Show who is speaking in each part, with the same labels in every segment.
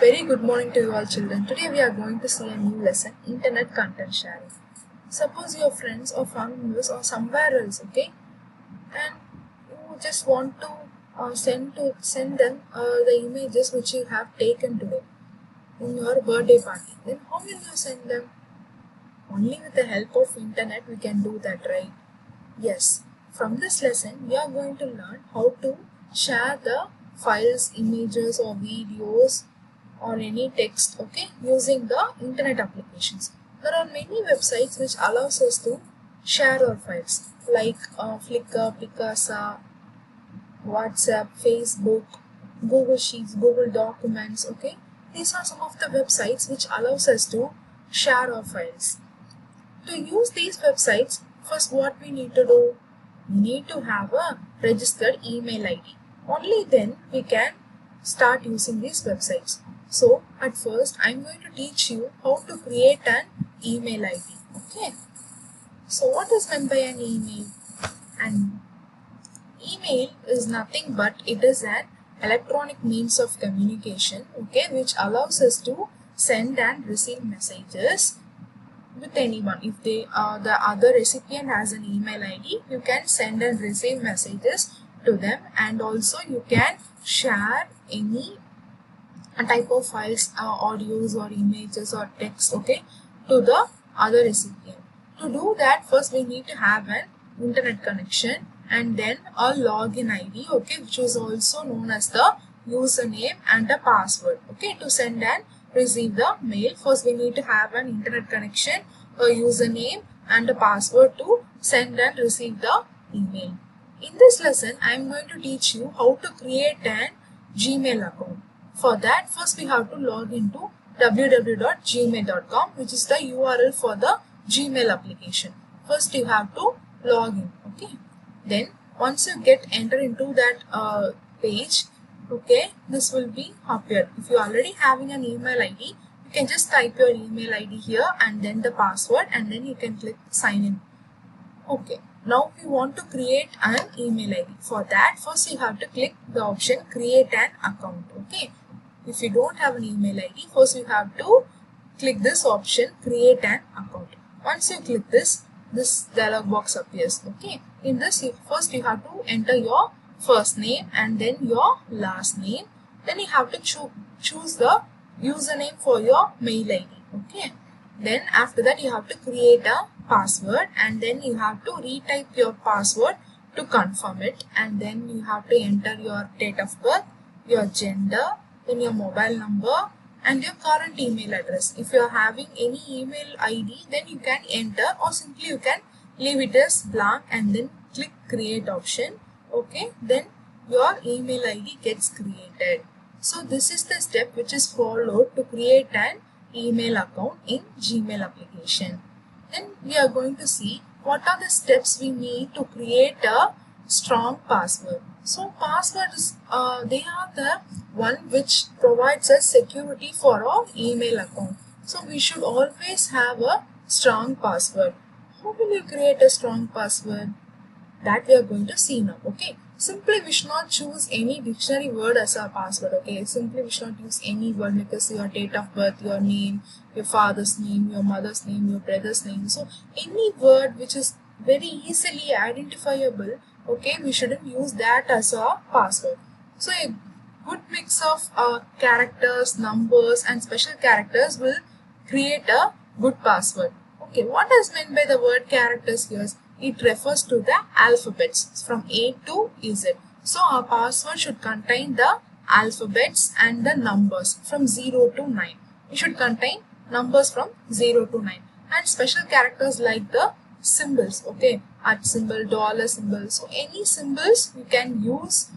Speaker 1: Very good morning to you all children. Today we are going to see a new lesson, internet content sharing. Suppose your friends or family members are somewhere else, okay? And you just want to uh, send to send them uh, the images which you have taken today in your birthday party. Then how will you send them? Only with the help of internet we can do that, right? Yes. From this lesson we are going to learn how to share the files, images or videos or any text okay using the internet applications. There are many websites which allows us to share our files like uh, Flickr, Picasa, WhatsApp, Facebook, Google Sheets, Google Documents okay. These are some of the websites which allows us to share our files. To use these websites, first what we need to do? We need to have a registered email ID. Only then we can start using these websites. So at first I'm going to teach you how to create an email ID. Okay. So what is meant by an email? An email is nothing but it is an electronic means of communication okay which allows us to send and receive messages with anyone if they uh, the other recipient has an email id you can send and receive messages to them and also you can share any type of files uh, audios or images or text okay to the other recipient. To do that first we need to have an internet connection and then a login id okay which is also known as the username and the password okay to send and receive the mail. First we need to have an internet connection a username and a password to send and receive the email. In this lesson i am going to teach you how to create an gmail account for that first we have to log into www.gmail.com which is the url for the gmail application. First you have to log in okay? Then once you get enter into that uh, page okay this will be appear. If you already having an email id you can just type your email id here and then the password and then you can click sign in. Okay now we want to create an email id for that first you have to click the option create an account okay if you don't have an email id first you have to click this option create an account. Once you click this this dialog box appears okay? In this you, first you have to enter your first name and then your last name. Then you have to cho choose the username for your mail id okay? Then after that you have to create a password and then you have to retype your password to confirm it. And then you have to enter your date of birth your gender then your mobile number and your current email address. If you are having any email id then you can enter or simply you can leave it as blank and then click create option. Okay? Then your email id gets created. So this is the step which is followed to create an email account in gmail application. Then we are going to see what are the steps we need to create a strong password. So passwords uh, they are the one which provides us security for our email account. So we should always have a strong password. How will you create a strong password? That we are going to see now okay? Simply we should not choose any dictionary word as our password okay? Simply we should not use any word because your date of birth your name your father's name your mother's name your brother's name. So any word which is very easily identifiable okay we shouldn't use that as a password. So a good mix of uh, characters numbers and special characters will create a good password. Okay what is meant by the word characters here? It refers to the alphabets from A to Z. So our password should contain the alphabets and the numbers from 0 to 9. It should contain numbers from 0 to 9 and special characters like the symbols okay at symbol dollar symbol so any symbols you can use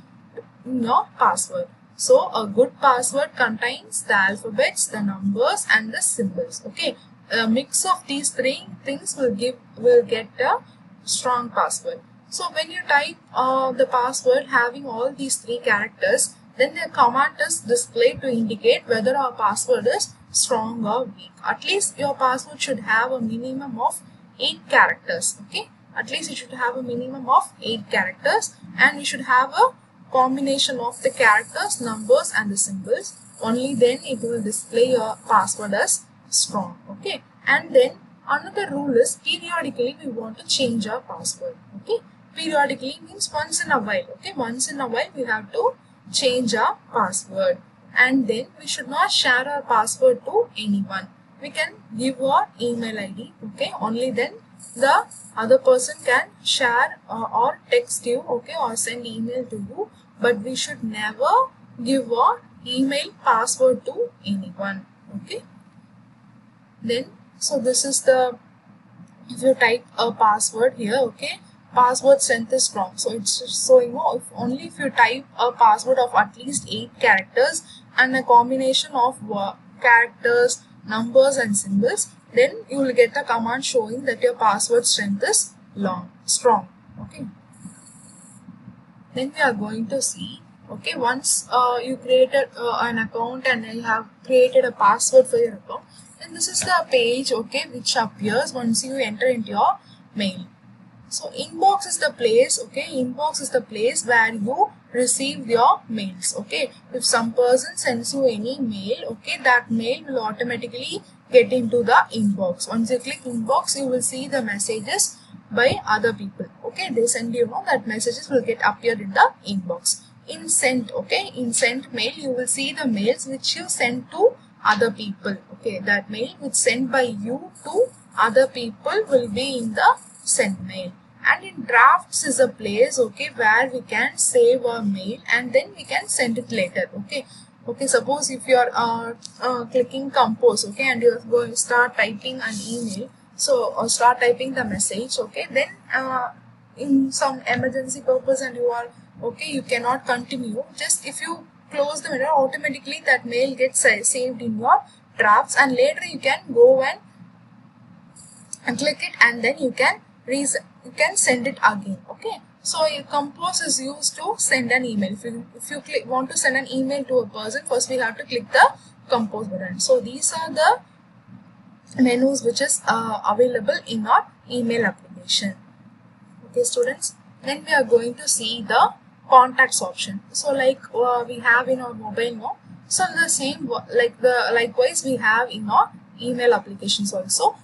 Speaker 1: in your password so a good password contains the alphabets the numbers and the symbols okay a mix of these three things will give will get a strong password. So when you type uh, the password having all these three characters, then the command is displayed to indicate whether our password is strong or weak. At least your password should have a minimum of 8 characters. Okay, At least it should have a minimum of 8 characters and you should have a combination of the characters, numbers and the symbols. only then it will display your password as strong okay? And then another rule is periodically we want to change our password okay? Periodically means once in a while okay? Once in a while we have to change our password and then we should not share our password to anyone. We can give our email id okay? Only then the other person can share uh, or text you okay or send email to you. But we should never give our email password to anyone okay? Then so this is the if you type a password here okay password strength is strong. So it's so you know if only if you type a password of at least eight characters and a combination of characters numbers and symbols then you will get a command showing that your password strength is long strong okay? Then we are going to see okay once uh, you created uh, an account and you have created a password for your account then this is the page okay which appears once you enter into your mail. So inbox is the place okay inbox is the place where you receive your mails okay? If some person sends you any mail okay that mail will automatically get into the inbox. Once you click inbox you will see the messages by other people. Okay they send you know that messages will get appeared in the inbox. In sent okay in sent mail you will see the mails which you send to other people. Okay that mail which sent by you to other people will be in the sent mail. And in drafts is a place okay where we can save our mail and then we can send it later okay okay suppose if you are uh, uh, clicking compose okay and you are going to start typing an email so or start typing the message okay then uh, in some emergency purpose and you are okay you cannot continue just if you close the mail automatically that mail gets saved in your drafts and later you can go and, and click it and then you can you can send it again okay so compose is used to send an email. If you, if you click, want to send an email to a person first we have to click the compose button. So these are the menus which is uh, available in our email application. Okay students? Then we are going to see the contacts option. So like uh, we have in our mobile no? So the same like the likewise we have in our email applications also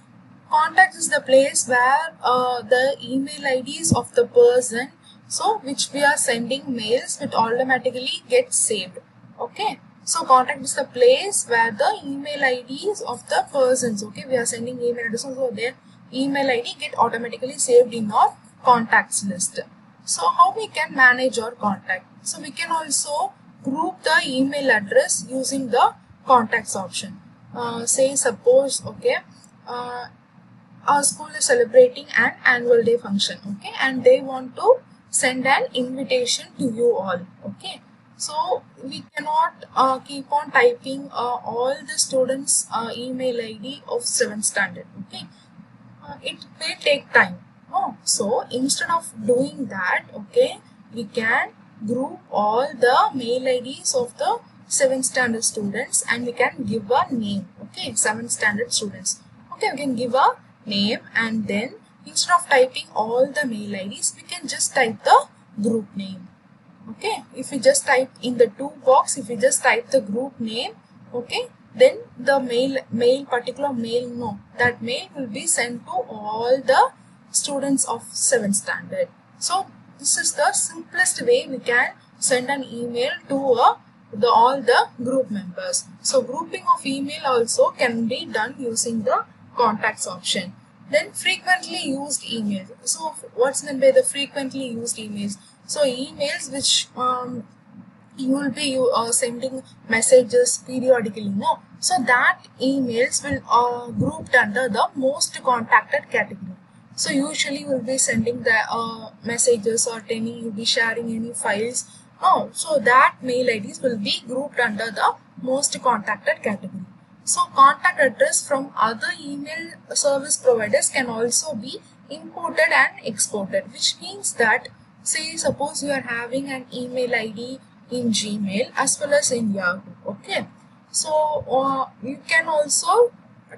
Speaker 1: contacts is the place where uh, the email IDs of the person so which we are sending mails which automatically get saved. Okay? So contact is the place where the email IDs of the persons. Okay? We are sending email addresses so their email ID get automatically saved in our contacts list. So how we can manage our contact? So we can also group the email address using the contacts option. Uh, say suppose okay uh, our school is celebrating an annual day function okay? And they want to send an invitation to you all okay? So we cannot uh, keep on typing uh, all the students uh, email id of 7th standard okay? Uh, it may take time oh so instead of doing that okay we can group all the mail ids of the 7th standard students and we can give a name okay? 7th standard students okay? We can give a name and then instead of typing all the mail IDs we can just type the group name. Okay? If we just type in the to box if we just type the group name okay then the mail mail particular mail no that mail will be sent to all the students of 7th standard. So this is the simplest way we can send an email to uh, the all the group members. So grouping of email also can be done using the contacts option. Then frequently used emails. So what's meant by the frequently used emails? So emails which um, you will be uh, sending messages periodically. No, so that emails will uh, grouped under the most contacted category. So usually you will be sending the uh, messages or any you'll be sharing any files. no so that mail IDs will be grouped under the most contacted category. So contact address from other email service providers can also be imported and exported which means that say suppose you are having an email ID in Gmail as well as in Yahoo okay? So uh, you can also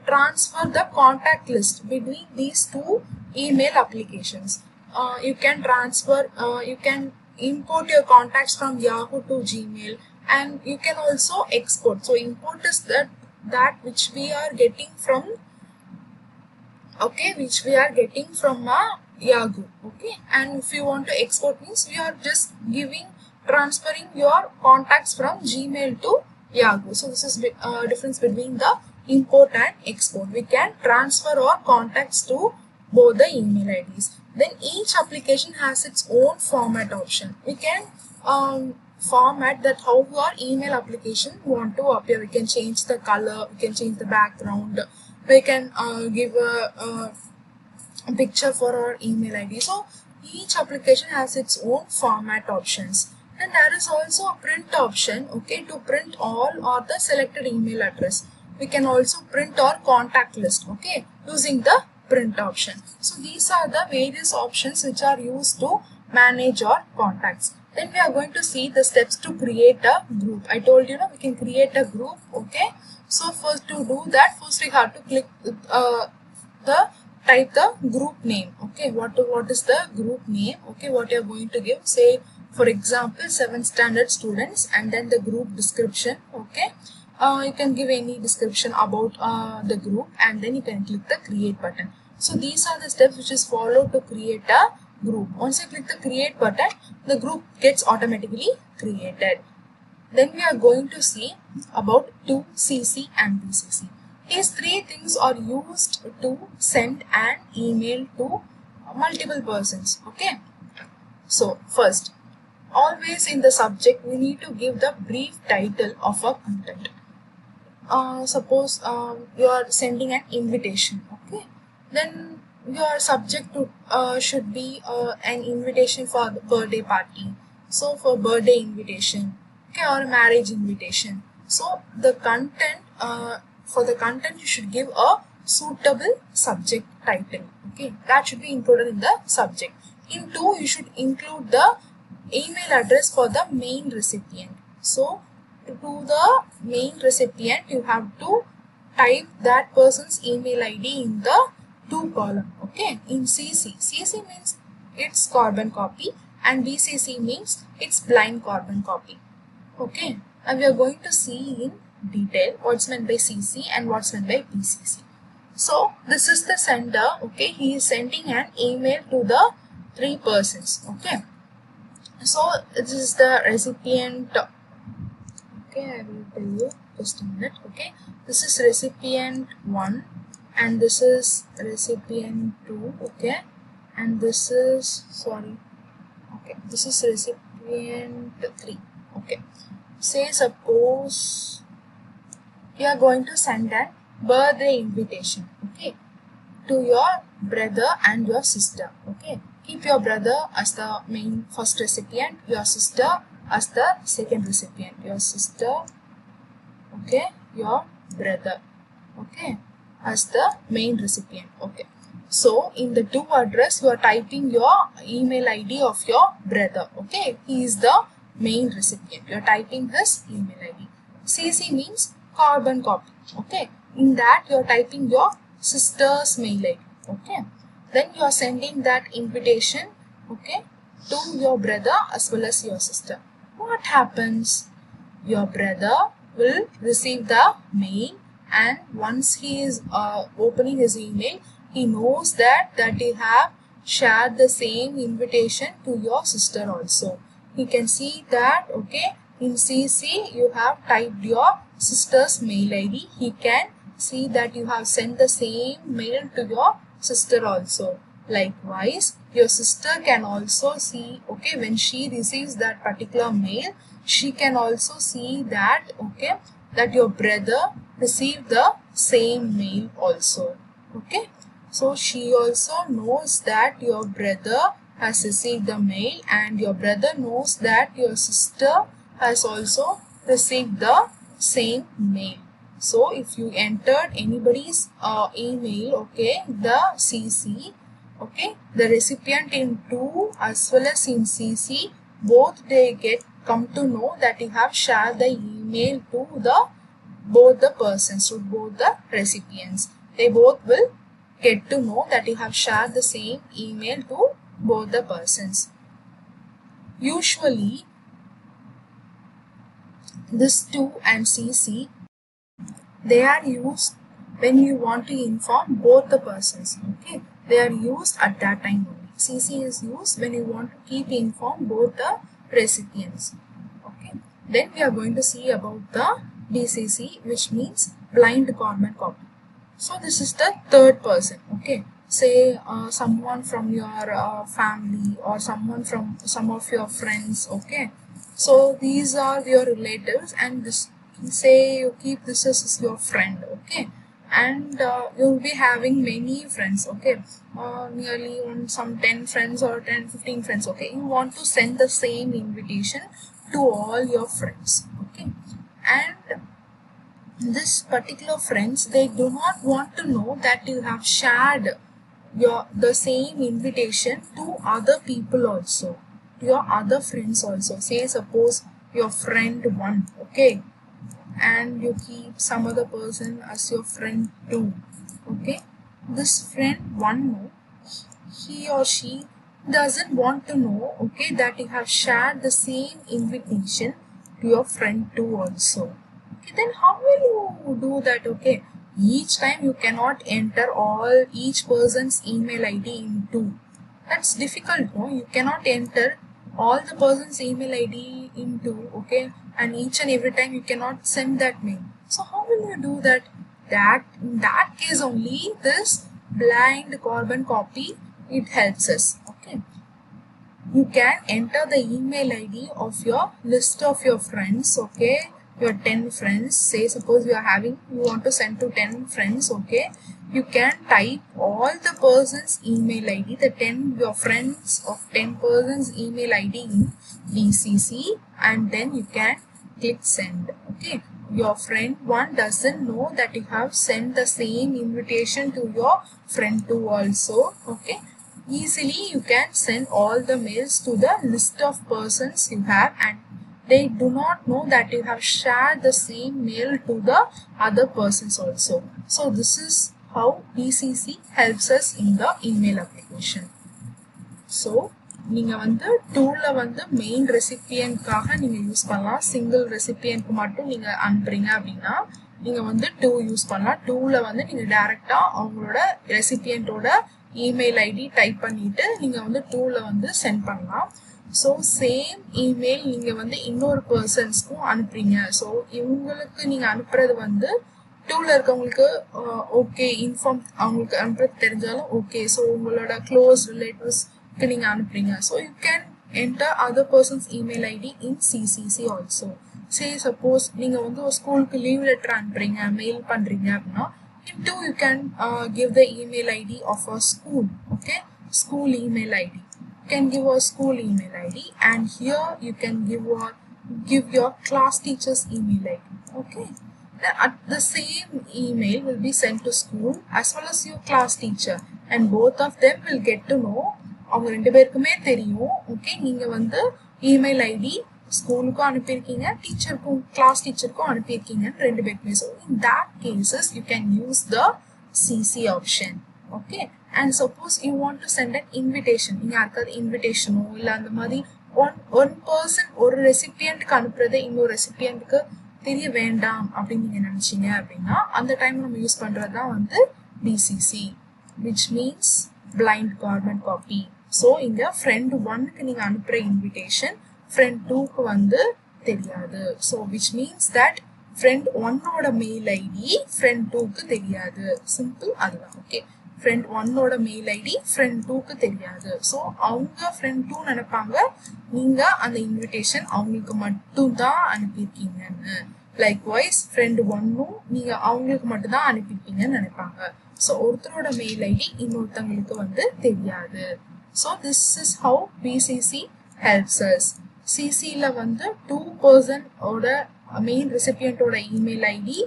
Speaker 1: transfer the contact list between these two email applications. Uh, you can transfer uh, you can import your contacts from Yahoo to Gmail and you can also export. So import is that that which we are getting from okay which we are getting from a Yahoo okay? And if you want to export means we are just giving transferring your contacts from Gmail to Yahoo so this is uh, difference between the import and export. We can transfer our contacts to both the email IDs then each application has its own format option. We can um, format that how our email application want to appear. We can change the color we can change the background. We can uh, give a, a, picture for our email id so each application has its own format options. And there is also a print option okay to print all or the selected email address. We can also print our contact list okay using the print option. So these are the various options which are used to manage our contacts then we are going to see the steps to create a group. I told you know we can create a group okay? So first to do that first we have to click uh, the type the group name okay? What what is the group name okay? What you are going to give say for example 7 standard students and then the group description okay? Uh, you can give any description about uh, the group and then you can click the create button. So these are the steps which is followed to create a group. Once you click the create button, the group gets automatically created. Then we are going to see about 2CC and BCC. These three things are used to send an email to multiple persons. Okay. So first, always in the subject we need to give the brief title of a content. Uh, suppose um, you are sending an invitation. Okay. Then your subject to uh, should be uh, an invitation for the birthday party. So for birthday invitation okay or marriage invitation. So the content uh, for the content you should give a suitable subject title okay? That should be included in the subject. In to you should include the email address for the main recipient. So to the main recipient you have to type that person's email id in the to column okay? In CC CC means its carbon copy and BCC means its blind carbon copy okay? And we are going to see in detail what's meant by CC and what's meant by BCC so this is the sender okay? He is sending an email to the three persons okay? So this is the recipient okay? I will tell you just a minute okay? This is recipient 1 and this is recipient 2 okay? And this is sorry. Okay this is recipient 3 okay? Say suppose you are going to send a birthday invitation okay? To your brother and your sister okay? Keep your brother as the main first recipient your sister as the second recipient your sister okay? Your brother okay as the main recipient okay. So in the to address you are typing your email id of your brother okay. He is the main recipient. You are typing his email id cc means carbon copy okay. In that you are typing your sister's mail id okay. Then you are sending that invitation okay to your brother as well as your sister. What happens? Your brother will receive the mail and once he is uh, opening his email he knows that that you have shared the same invitation to your sister also. He can see that okay in cc you have typed your sister's mail id he can see that you have sent the same mail to your sister also. Likewise your sister can also see okay when she receives that particular mail she can also see that okay that your brother received the same mail also okay? So she also knows that your brother has received the mail and your brother knows that your sister has also received the same mail. So if you entered anybody's uh, email okay the cc okay the recipient in 2 as well as in cc both they get come to know that you have shared the email to the both the persons, to both the recipients. They both will get to know that you have shared the same email to both the persons. Usually, this to and CC, they are used when you want to inform both the persons. Okay, they are used at that time only. CC is used when you want to keep inform both the recipients. Okay, then we are going to see about the BCC, which means blind carbon copy. So this is the third person. Okay, say uh, someone from your uh, family or someone from some of your friends. Okay, so these are your relatives, and this say you keep this as your friend. Okay and uh, you'll be having many friends okay uh, nearly on some 10 friends or 10 15 friends okay you want to send the same invitation to all your friends okay and this particular friends they do not want to know that you have shared your the same invitation to other people also to your other friends also. Say suppose your friend one okay? And you keep some other person as your friend two okay? This friend one no he or she doesn't want to know okay that you have shared the same invitation to your friend two also okay then how will you do that? Okay each time you cannot enter all each person's email id into that's difficult no? You cannot enter all the person's email id into okay? And each and every time you cannot send that mail. So how will you do that? That in that case only this blind carbon copy it helps us okay? You can enter the email id of your list of your friends okay your 10 friends. Say suppose you are having you want to send to 10 friends okay? You can type all the person's email id the 10 your friends of 10 persons email id in bcc and then you can click send okay? Your friend one doesn't know that you have sent the same invitation to your friend two also okay? Easily you can send all the mails to the list of persons you have and they do not know that you have shared the same mail to the other persons also. So this is how DCC helps us in the email application. So நீங்கள் வந்து டூவில் வந்து main ரெசிபியன்ட்காக நீங்கள் use பண்ணலாம். Single ரெசிபியன்ட்க்கு மட்டும் நீங்கள் அனுப்புறீங்க அப்படின்னா நீங்கள் வந்து டூ யூஸ் பண்ணலாம். டூவில் வந்து நீங்கள் டேரெக்டாக அவங்களோட ரெசிபியன்ட்டோட இமெயில் ஐடி டைப் பண்ணிவிட்டு நீங்கள் வந்து டூவில் வந்து சென்ட் பண்ணலாம். ஸோ சேம் இமெயில் நீங்கள் வந்து இன்னொரு பர்சன்ஸ்க்கும் அனுப்புறீங்க. ஸோ இவங்களுக்கு நீங்கள் அனுப்புறது வந்து டூவில் இருக்கவங்களுக்கு ஓகே இன்ஃபார்ம் அவங்களுக்கு அனுப்புறது தெரிஞ்சாலும் ஓகே ஸோ உங்களோட க்ளோஸ் ரிலேட்டிவ்ஸ்க்கு நீங்கள் அனுப்புறீங்க. So you can enter other persons email ID in CCC also say suppose நீங்கள் வந்து ஒரு ஸ்கூலுக்கு லீவ் லெட்டர் அனுப்புறீங்க மெயில் பண்ணுறீங்க அப்படின்னா in to you can give the email ID of a school okay school email ID can give a school email id and here you can give your give your class teacher's email id okay at the same email will be sent to school as well as your class teacher and both of them will get to know அவங்க ரெண்டு பேருக்குமே தெரியும் okay நீங்க வந்து email ID ஸ்கூலுக்கும் அனுப்பியிருக்கீங்க டீச்சருக்கும் class டீச்சருக்கும் அனுப்பியிருக்கீங்கன்னு ரெண்டு பேருக்குமே so in that cases you can use the CC option okay and suppose you want to sent an invitation நீங்கள் யாருக்காவது இன்விடேஷனோ இல்லை அந்த மாதிரி ஒன் ஒன் பர்சன் ஒரு ரெசிபியண்ட்டுக்கு அனுப்புறது இன்னொரு ரெசிபியண்ட்டுக்கு தெரிய வேண்டாம் அப்படின்னு நீங்கள் நினச்சிங்க அப்படின்னா அந்த டைம் நம்ம யூஸ் பண்ணுறது தான் வந்து BCC which means blind carbon copy so இங்கே ஃப்ரெண்ட் ஒன்னுக்கு நீங்கள் அனுப்புகிற இன்விடேஷன் ஃப்ரெண்ட் டூக்கு வந்து தெரியாது. So which means that friend ஒன்னோட மெயில் ஐடி ஃப்ரெண்ட் டூக்கு தெரியாது. சிம்பிள் அதுதான் ஓகே ஃப்ரெண்ட் ஒன்னோட மெயில் ஐடி ஃப்ரெண்ட் டூக்கு தெரியாது. ஸோ அவங்க ஃப்ரெண்ட் டூ நினைப்பாங்க. நீங்கள் அந்த இன்விடேஷன் அவங்களுக்கு மட்டும்தான் அனுப்பியிருக்கீங்கன்னு. லைக் வைஸ் ஃப்ரெண்ட் ஒன்னும் நீங்கள் அவங்களுக்கு மட்டும்தான் அனுப்பியிருக்கீங்கன்னு நினைப்பாங்க. ஸோ ஒருத்தரோட மெயில் ஐடி இன்னொருத்தவங்களுக்கு வந்து தெரியாது. So this is how BCC helps us சிசியில் வந்து டூ பர்சனோட மெயின் ரெசிபியண்ட்டோட இமெயில் ஐடி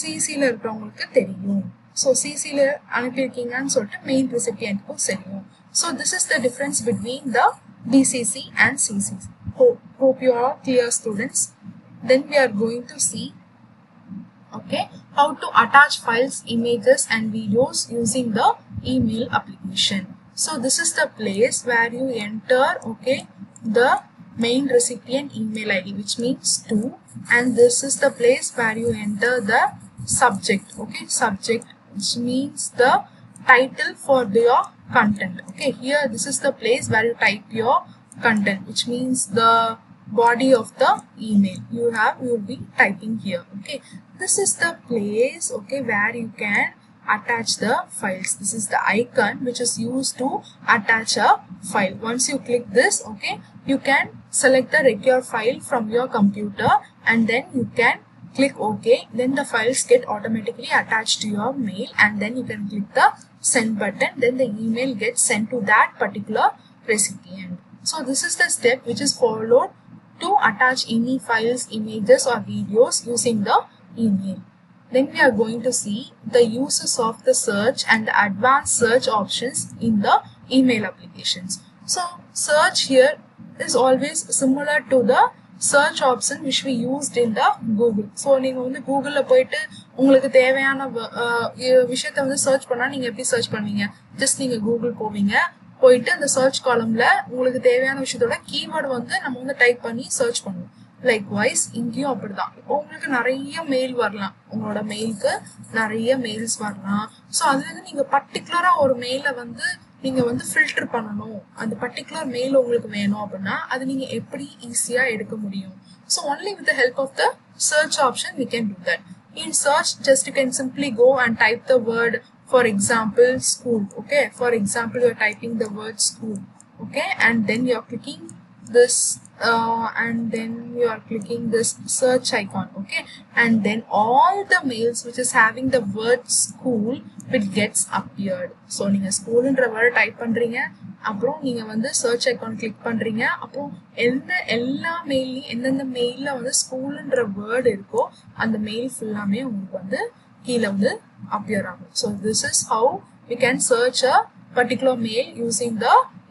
Speaker 1: சிசியில் இருக்கிறவங்களுக்கு தெரியும். ஸோ சிசியில் அனுப்பியிருக்கீங்கன்னு சொல்லிட்டு மெயின் ரெசிபியண்ட்டுக்கும் தெரியும் so this is the difference between the BCC and CCC hope you are clear students then we are going to see okay how to attach files images and videos using the email application so this is the place where you enter okay the main recipient email id which means to and this is the place where you enter the subject okay subject which means the title for your content. Okay here this is the place where you type your content which means the body of the email you have you will be typing here. Okay this is the place okay where you can attach the files. This is the icon which is used to attach a file. Once you click this okay you can select the required file from your computer and then you can click ok then the files get automatically attached to your mail and then you can click the send button. Then the email gets sent to that particular recipient. So this is the step which is followed to attach any files images or videos using the email. Then we are going to see the uses of the search and the advanced search options in the email applications. So search here is always similar to the search option which we used in the Google so நீங்கள் வந்து கூகுளில் போயிட்டு உங்களுக்கு தேவையான விஷயத்த வந்து search பண்ணால் நீங்கள் எப்படி சர்ச் பண்ணுவீங்க? ஜஸ்ட் நீங்கள் கூகுள் போவீங்க. போயிட்டு அந்த சர்ச் காலமில் உங்களுக்கு தேவையான விஷயத்தோட கீவேர்டு வந்து நம்ம வந்து டைப் பண்ணி சர்ச் பண்ணுவோம். லைக் வைஸ் இங்கேயும் அப்படிதான். இப்போ உங்களுக்கு நிறைய மெயில் வரலாம். உங்களோட மெயிலுக்கு நிறைய மெயில்ஸ் வரலாம். ஸோ அதுலேருந்து நீங்கள் பர்டிகுலராக ஒரு மெயிலை வந்து நீங்க வந்து ஃபில்டர் பண்ணணும். அந்த பர்டிகுலர் மெயில் உங்களுக்கு வேணும் அப்படின்னா அது நீங்க எப்படி ஈஸியா எடுக்க முடியும்? So only with help of the search option we can do that in search just you can simply go and type the word for example school okay? For example you're typing the word school okay? And then you're clicking this uh, and then you are clicking this search icon okay and then all the mails which is having the word school it gets appeared so நீங்க ஸ்கூல்ன்ற word type பண்றீங்க அப்புறம் நீங்கள் வந்து search icon click பண்ணுறீங்க அப்புறம் எந்த எல்லா மெயிலையும் எந்தெந்த மெயிலில் வந்து ஸ்கூலுன்ற வேர்டு இருக்கோ அந்த மெயில் ஃபுல்லாமே உங்களுக்கு வந்து கீழே வந்து அப்பியர் ஆகும் so this is how you can search a particular mail using the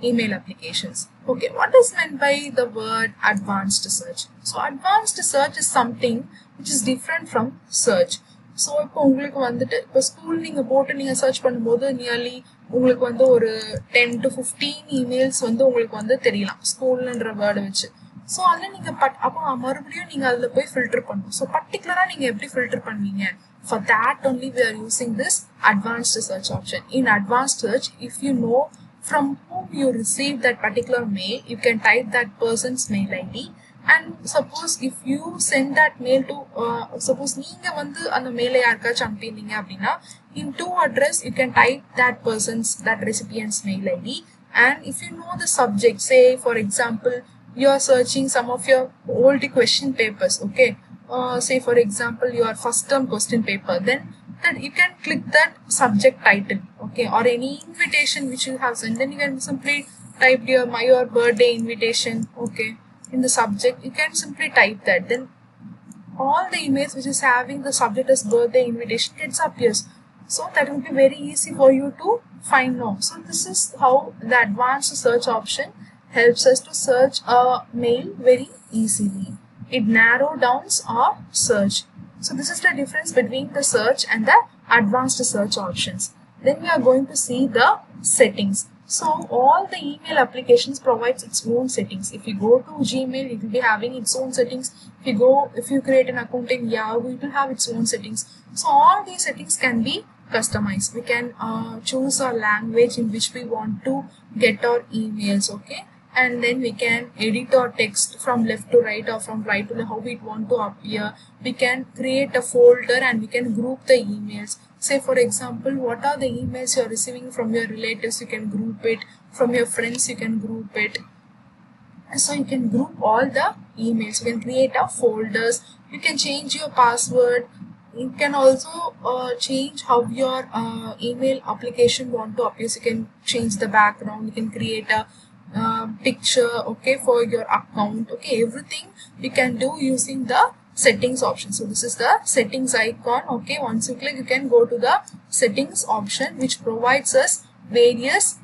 Speaker 1: email applications okay what is meant by the word advanced search? So advanced search is something which is different from search. So இப்போ உங்களுக்கு வந்துட்டு இப்போ school நீங்கள் போட்டு நீங்கள் search பண்ணும்போது nearly உங்களுக்கு வந்து ஒரு டென் டு ஃபிஃப்டீன் இமெயில்ஸ் வந்து உங்களுக்கு வந்து தெரியலாம் ஸ்கூல்ன்ற வேர்டை வச்சு. ஸோ அதில் நீங்கள் பட் அப்போ மறுபடியும் நீங்கள் அதில் போய் ஃபில்டர் பண்ணணும். ஸோ பர்டிகுலராக நீங்கள் எப்படி ஃபில்டர் பண்ணுவீங்க? For that only we are using this advanced search option. In advanced search, if you know from whom you received that particular mail, you can type that person's mail ID. And suppose if you send that mail to, uh, suppose நீங்க வந்து அந்த மேலை யார்க்கா சம்பியிந்தீங்க அப்படினா, in to address, you can type that person's, that recipient's mail ID. And if you know the subject, say for example, you are searching some of your old question papers, okay? Uh, say for example, your first term question paper, then that you can click that subject title okay? Or any invitation which you have. Sent then you can simply type your my your birthday invitation okay? In the subject you can simply type that. Then all the emails which is having the subject as birthday invitation gets appears. So that will be very easy for you to find now so this is how the advanced search option helps us to search a mail very easily. It narrow downs our search. So this is the difference between the search and the advanced search options. Then we are going to see the settings. So all the email applications provides its own settings. If you go to Gmail, it will be having its own settings. If you go, if you create an account in Yahoo, it will have its own settings. So all these settings can be customized. We can uh, choose a language in which we want to get our emails. Okay and then we can edit our text from left to right or from right to left how we want to appear. We can create a folder and we can group the emails. Say for example what are the emails you're receiving from your relatives? You can group it. From your friends you can group it. So you can group all the emails. You can create a folders. You can change your password. You can also uh, change how your uh, email application want to appear. So you can change the background. You can create a uh, picture okay for your account okay everything you can do using the settings option. So this is the settings icon okay. Once you click you can go to the settings option which provides us various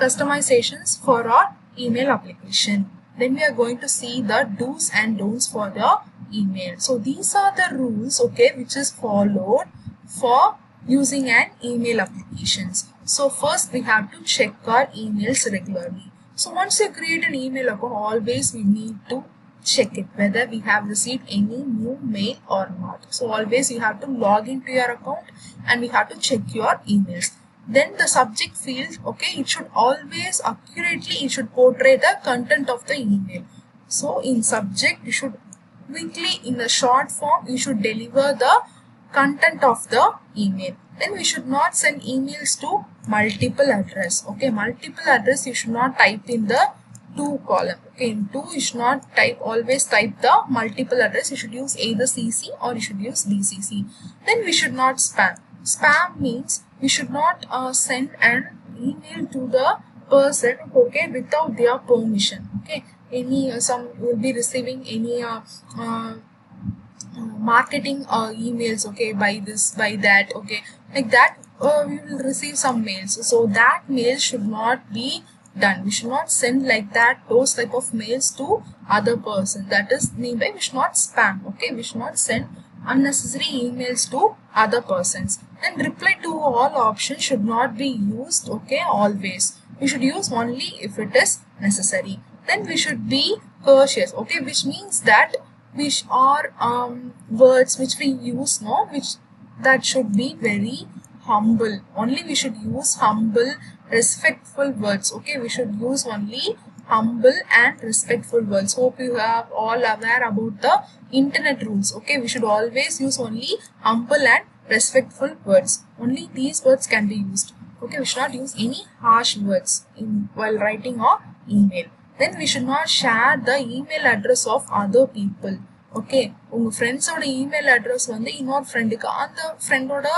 Speaker 1: customizations for our email application. Then we are going to see the do's and don'ts for the email. So these are the rules okay which is followed for using an email applications so first we have to check our emails regularly So once you create an email account, always we need to check it whether we have received any new mail or not. So always you have to log into your account and we have to check your emails. Then the subject field, okay, it should always accurately, it should portray the content of the email. So in subject, you should quickly in the short form, you should deliver the content of the email. Then we should not send emails to multiple address. Okay, multiple address you should not type in the to column. Okay, in to you should not type always type the multiple address. You should use either CC or you should use BCC. Then we should not spam. Spam means we should not uh, send an email to the person okay without their permission. Okay, any uh, some will be receiving any uh, uh, marketing uh, emails okay by this by that okay. Like that uh, we will receive some mails. So that mail should not be done. We should not send like that those type of mails to other person. That is mean by we should not spam okay. We should not send unnecessary emails to other persons. Then reply to all options should not be used okay always. We should use only if it is necessary. Then we should be cautious okay which means that which are um, words which we use no which that should be very humble. Only we should use humble respectful words okay? We should use only humble and respectful words. Hope you have all aware about the internet rules okay? We should always use only humble and respectful words. Only these words can be used okay? We should not use any harsh words in while writing or email then we should not share the email address of other people okay உங்கள் ஃப்ரெண்ட்ஸோட email address வந்து இன்னொரு ஃப்ரெண்டுக்கு அந்த ஃப்ரெண்டோட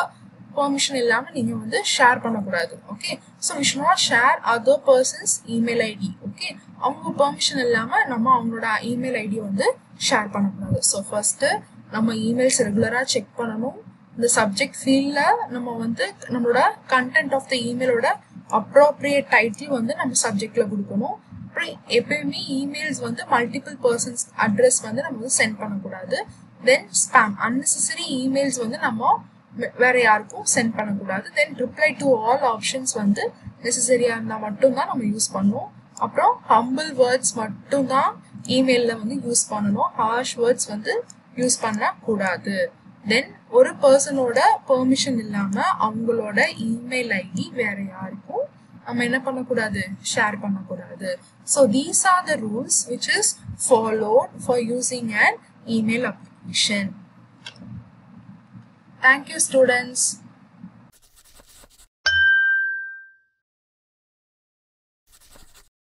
Speaker 1: permission இல்லாமல் நீங்கள் வந்து ஷேர் பண்ணக்கூடாது. Okay so we should not share other persons email ID okay அவங்க பெர்மிஷன் இல்லாமல் நம்ம அவங்களோட இமெயில் ஐடி வந்து ஷேர் பண்ணக்கூடாது. ஸோ ஃபர்ஸ்ட்டு நம்ம இமெயில்ஸ் ரெகுலராக செக் பண்ணணும். இந்த சப்ஜெக்ட் ஃபீல்டில் நம்ம வந்து நம்மளோட கண்டென்ட் ஆஃப் த இமெயிலோட அப்ரோப்ரியேட் டைட்டில் வந்து நம்ம சப்ஜெக்டில் கொடுக்கணும். அப்புறம் எப்பயுமே இமெயில்ஸ் வந்து மல்டிபிள் பர்சன்ஸ் அட்ரஸ் வந்து நம்ம வந்து சென்ட் பண்ணக்கூடாது. தென் ஸ்பேம் அன்னெசரி இமெயில்ஸ் வந்து நம்ம வேற யாருக்கும் சென்ட் பண்ணக்கூடாது. Then reply to all options வந்து நெசசரியாக இருந்தால் மட்டும்தான் நம்ம யூஸ் பண்ணுவோம். அப்புறம் ஹம்பிள் வேர்ட்ஸ் மட்டும்தான் இமெயிலில் வந்து யூஸ் பண்ணணும். ஹார்ஷ் வேர்ட்ஸ் வந்து யூஸ் பண்ணக்கூடாது. தென் ஒரு பர்சனோட பெர்மிஷன் இல்லாமல் அவங்களோட இமெயில் ஐடி வேற யாருக்கும் நம்ம என்ன பண்ணக்கூடாது? ஷேர் பண்ணக்கூடாது. So these are the rules which is followed for using and email application thank you students